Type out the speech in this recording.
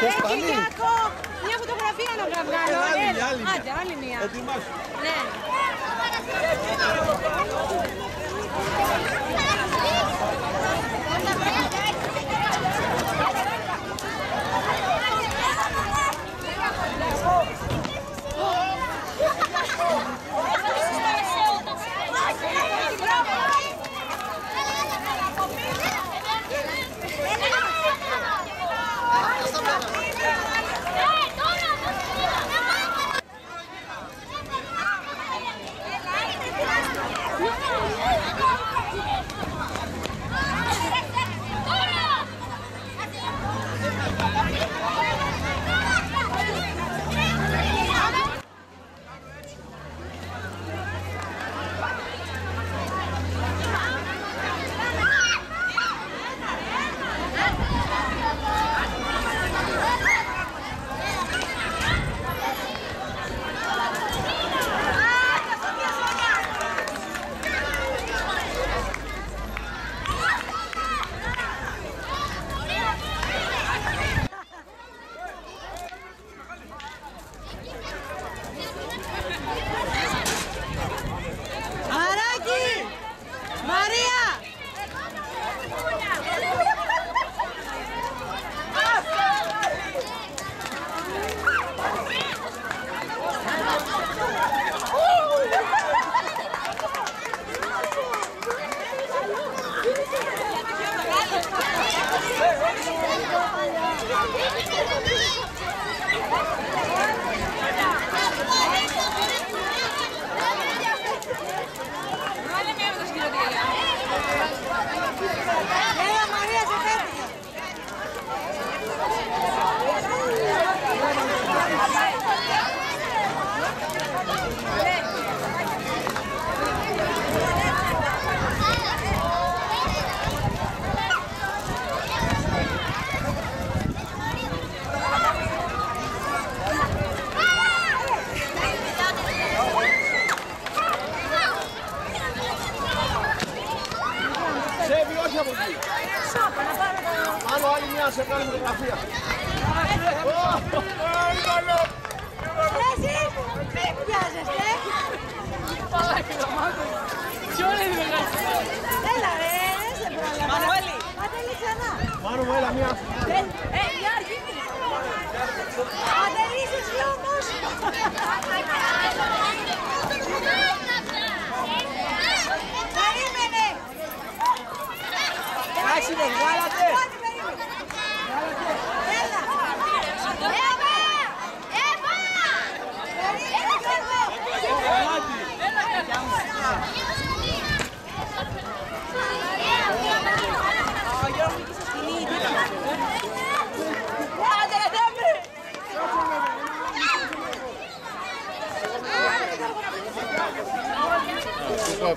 Ποιος πάλι; Μια φωτογραφία να βγάλω. Άλλη μια. Άντε, άλλη μια. Ετοιμάσου. Ναι. Άλλο άλλη μια σε κάνει φωτογραφία. Εσύ, μην πιάζεστε. Έλα ρε, δεν σε πρόλαβα. Μανουέλη. Αντέλη ξανά. Μάνο μου, έλα μια. Ε, μια αρχή. Αντέλη, είσαι slow motion. Περίμενε. Κάτσε ρε, βγάλατε. para